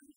people